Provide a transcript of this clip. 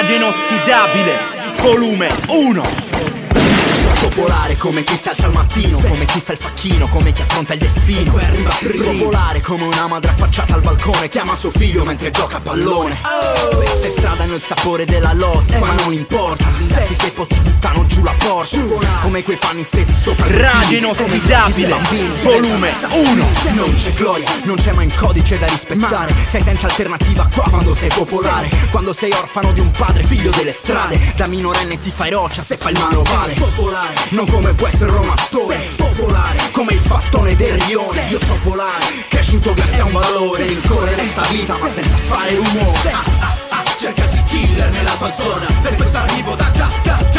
Radio inossidabile, volume 1 Popolare come chi si alza al mattino Come chi fa il facchino, come chi affronta il destino. E arriva prima. Popolare come una madre affacciata al balcone Chiama suo figlio mentre gioca a pallone. Oh. Questa è strada hanno il sapore della lotta Ma non importa, porta Come quei panni stesi sopra Radio inossidabile, volume 1 Non c'è gloria, non c'è mai un codice da rispettare. Sei senza alternativa qua quando sei popolare. Quando sei orfano di un padre, figlio delle strade. Da minorenne ti fai roccia se fai il manovale Popolare, non come può essere Roma Sei popolare, come il fattone del rione. Io sono polare, cresciuto grazie a un valore. Rincorrere sta vita ma senza fare rumore. Ah, ah, ah, Cercasi killer nella tua zona. Per questo arrivo da, da, da,